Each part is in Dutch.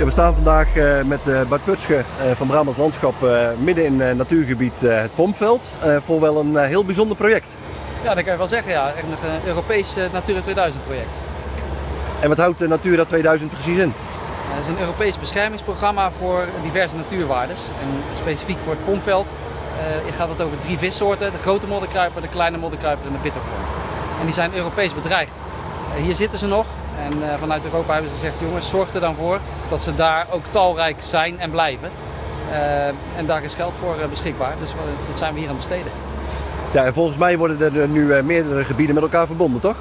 Ja, we staan vandaag uh, met uh, Bart Putsche uh, van Brabants Landschap midden in natuurgebied het Pompveld voor wel een heel bijzonder project. Ja, dat kan je wel zeggen. Ja. Echt een Europees Natura 2000 project. En wat houdt Natura 2000 precies in? Het is een Europees beschermingsprogramma voor diverse natuurwaardes. En specifiek voor het Pompveld gaat het over drie vissoorten. De grote modderkruiper, de kleine modderkruiper en de bittervorm. En die zijn Europees bedreigd. Hier zitten ze nog. En uh, vanuit Europa hebben ze gezegd, jongens, zorg er dan voor dat ze daar ook talrijk zijn en blijven. en daar is geld voor beschikbaar. Dus dat zijn we hier aan het besteden. Ja, en volgens mij worden er nu meerdere gebieden met elkaar verbonden, toch?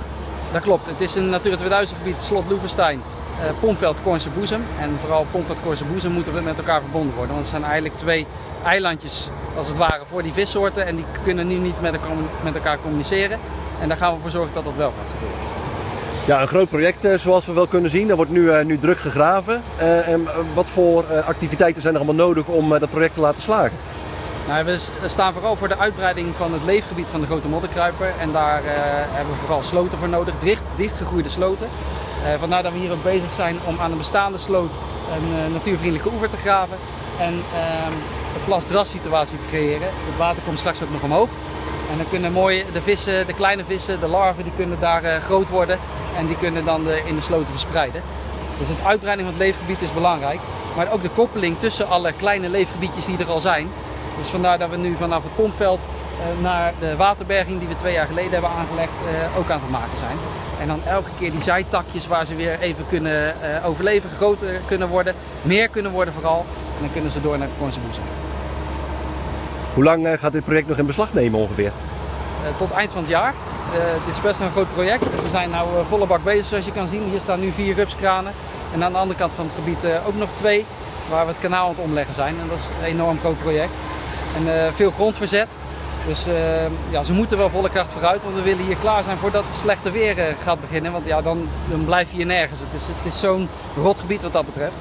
Dat klopt. Het is een Natura 2000 gebied, Slot Loevestein, uh, Pompveld, Kornse Boezem. En vooral Pompveld, Kornse Boezem moeten we met elkaar verbonden worden. Want het zijn eigenlijk twee eilandjes, als het ware, voor die vissoorten. En die kunnen nu niet met elkaar, met elkaar communiceren. En daar gaan we voor zorgen dat dat wel gaat gebeuren. Ja, een groot project eh, zoals we wel kunnen zien. Er wordt nu, uh, nu druk gegraven. en wat voor activiteiten zijn er allemaal nodig om dat project te laten slagen? Nou, we staan vooral voor de uitbreiding van het leefgebied van de grote modderkruiper. En daar hebben we vooral sloten voor nodig, dicht, dichtgegroeide sloten. Uh, vandaar dat we hier ook bezig zijn om aan een bestaande sloot een natuurvriendelijke oever te graven. En uh, een plasdras situatie te creëren. Het water komt straks ook nog omhoog. En dan kunnen mooi de vissen, de kleine vissen, de larven, die kunnen daar groot worden. En die kunnen dan de, in de sloten verspreiden. Dus het uitbreiding van het leefgebied is belangrijk. Maar ook de koppeling tussen alle kleine leefgebiedjes die er al zijn. Dus vandaar dat we nu vanaf het pompveld uh, naar de waterberging die we twee jaar geleden hebben aangelegd ook aan het maken zijn. En dan elke keer die zijtakjes waar ze weer even kunnen uh, overleven, groter kunnen worden, meer kunnen worden vooral. En dan kunnen ze door naar de Kornse Hoe lang gaat dit project nog in beslag nemen ongeveer? Tot eind van het jaar. Het is best een groot project. We zijn nu volle bak bezig zoals je kan zien. Hier staan nu vier rupskranen. En aan de andere kant van het gebied ook nog twee waar we het kanaal aan het omleggen zijn. En dat is een enorm groot project. En veel grondverzet. Dus ja, ze moeten wel volle kracht vooruit, want we willen hier klaar zijn voordat het slechte weer gaat beginnen. Want ja, dan, dan blijf je hier nergens. Het is, het is zo'n rotgebied wat dat betreft.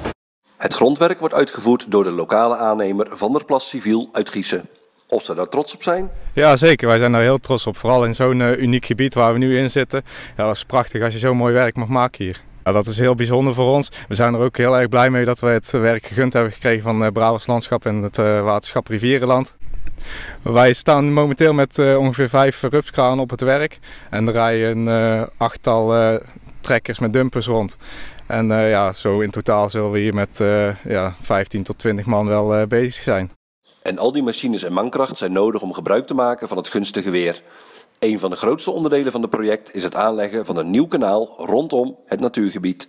Het grondwerk wordt uitgevoerd door de lokale aannemer Van der Plas Civiel uit Giezen. Of ze daar trots op zijn? Ja, zeker. Wij zijn daar heel trots op. Vooral in zo'n uh, uniek gebied waar we nu in zitten. Ja, dat is prachtig als je zo'n mooi werk mag maken hier. Ja, dat is heel bijzonder voor ons. We zijn er ook heel erg blij mee dat we het werk gegund hebben gekregen van uh, Brabants Landschap en het uh, waterschap Rivierenland. Wij staan momenteel met ongeveer vijf rupskranen op het werk. En er rijden een achttal trekkers met dumpers rond. En ja, zo in totaal zullen we hier met ja, 15 tot 20 man wel bezig zijn. En al die machines en mankracht zijn nodig om gebruik te maken van het gunstige weer. Een van de grootste onderdelen van het project is het aanleggen van een nieuw kanaal rondom het natuurgebied.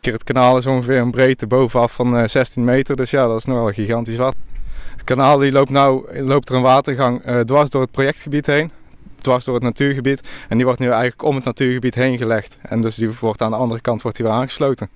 Het kanaal is ongeveer een breedte bovenaf van 16 meter, dus ja, dat is nogal gigantisch wat. Het kanaal die loopt, nou, loopt er een watergang uh, dwars door het projectgebied heen. Dwars door het natuurgebied. En die wordt nu eigenlijk om het natuurgebied heen gelegd. En dus die wordt aan de andere kant wordt die weer aangesloten.